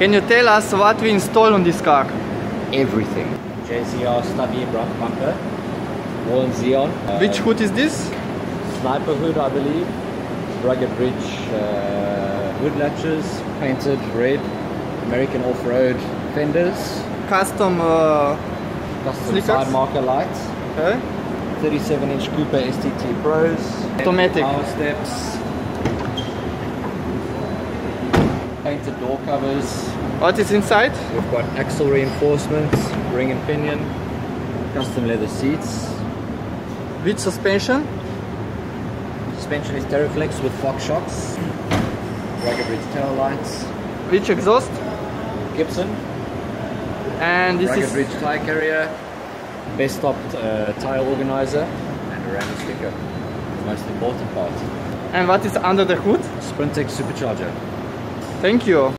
Can you tell us what we install on this car? Everything. JCR stubby front bumper. Warn Zeon. Uh, Which hood is this? Sniper hood, I believe. Rugged Ridge uh, hood latches, painted red. American off-road fenders. Custom uh, Custom Slickers? side marker lights. okay. 37 inch Cooper STT Pros. Automatic. Power steps. Painted door covers. What is inside? We've got axle reinforcements, ring and pinion, custom leather seats. Which suspension? Suspension is Teraflex with Fox shocks. Rugged Ridge tail lights. Which exhaust? Gibson. And this Rugged is Ridge tie carrier. Bestop uh, tire organizer. And a random sticker. The most important part. and what is under the hood? Sprintex supercharger. Thank you.